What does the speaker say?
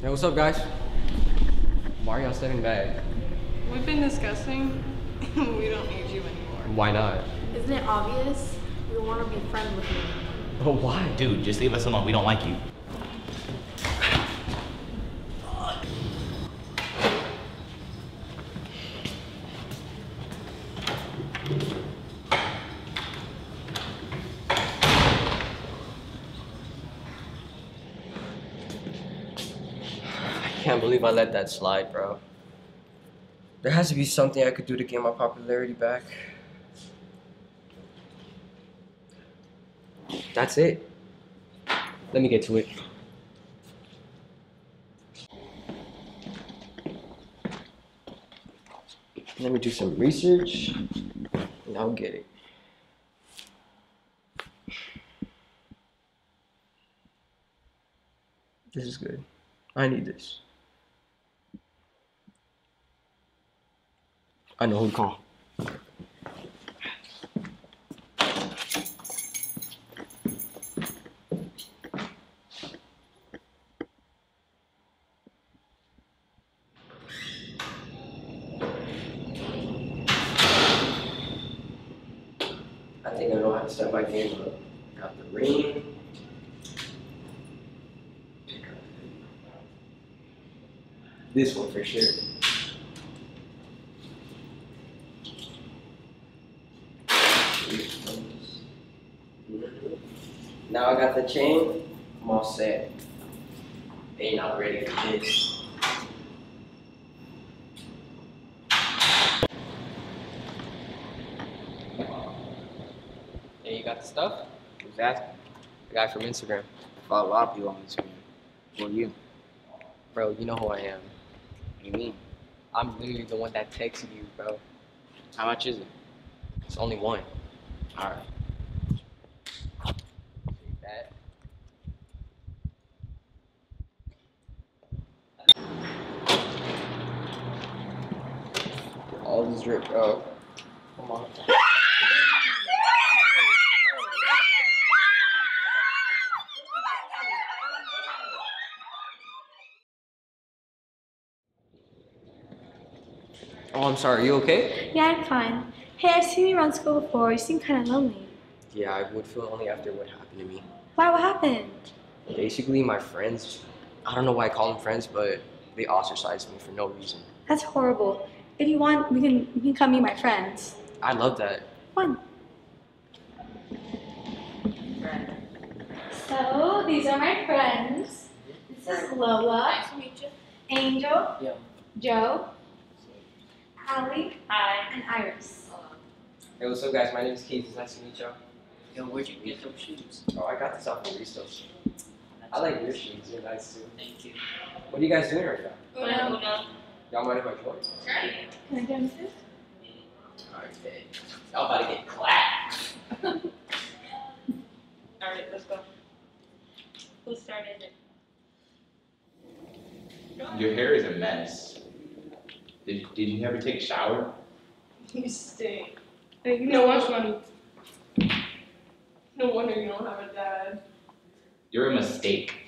Hey, what's up, guys? Why are y'all stepping back? We've been discussing. we don't need you anymore. Why not? Isn't it obvious? We want to be friends with you. But why? Dude, just leave us alone. We don't like you. Can't believe I let that slide, bro. There has to be something I could do to get my popularity back. That's it. Let me get to it. Let me do some research, and I'll get it. This is good. I need this. I know who to call. I think I know how to step my game up. Got the ring. This one for sure. Now I got the chain, I'm all set. They not ready for this. Hey, you got the stuff? Who's that? The guy from Instagram. I follow a lot of people on Instagram. Who are you? Bro, you know who I am. What do you mean? I'm literally the one that texted you, bro. How much is it? It's only one. Alright. Take that. All these drip, bro. Come on. Oh, I'm sorry. You okay? Yeah, I'm fine. Hey, I've seen you around school before. You seem kind of lonely. Yeah, I would feel lonely after what happened to me. Why? What happened? Basically, my friends, I don't know why I call them friends, but they ostracized me for no reason. That's horrible. If you want, we can we can come meet my friends. I love that. Fun. So these are my friends. This is Lola. Nice to meet you. Angel. Yeah. Joe. Allie. Hi. And Iris. Hey, what's up, guys? My name is Keith. It's nice to meet y'all. Yo, where'd you get those shoes? Oh, I got this off of Ristos. I like your shoes. They're nice too. Thank you. What are you guys doing right now? Uno. Y'all mind if I join? Can I join this? Okay. Y'all about to get clapped. Alright, let's go. Who started it? Your hair is a mess. Did, did you ever take a shower? You stink. Hey, you know what's funny? No wonder you don't have a dad. You're a mistake. You're ugly.